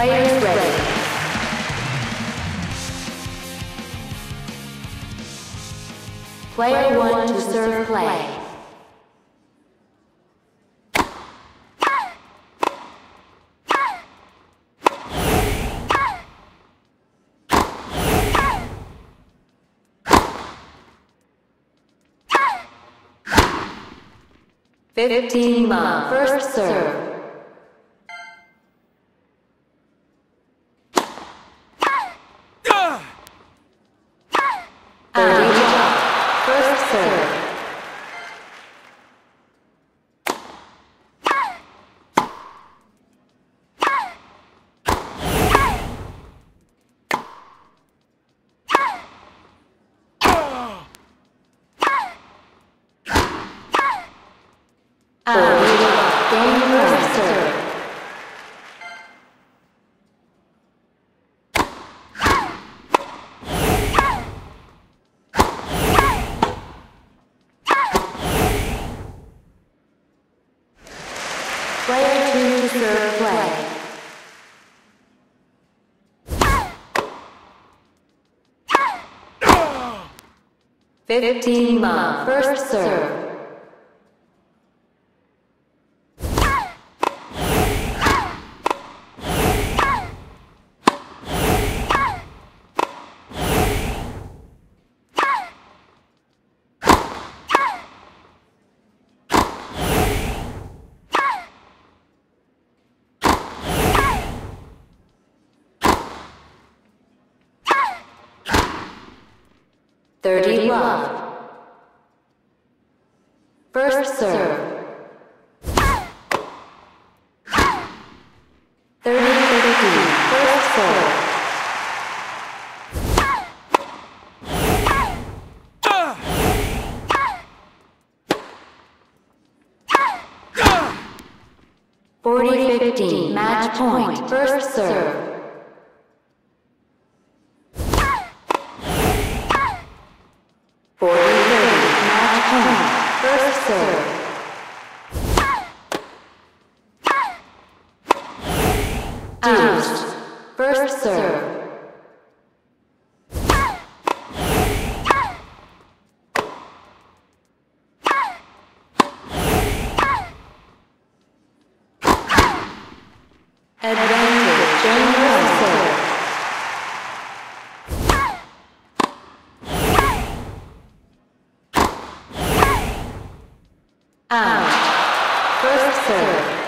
Players ready. Player one to serve play. Fifteen ma, first serve. Thirty ma, first serve. Ah, game. Player two. Fifteen ma, first serve. Thirty love. First serve. Thirty fifteen. First serve. Forty fifteen. Match. First serve. Serve. Deuced. First serve. Advantage. General Out. First serve.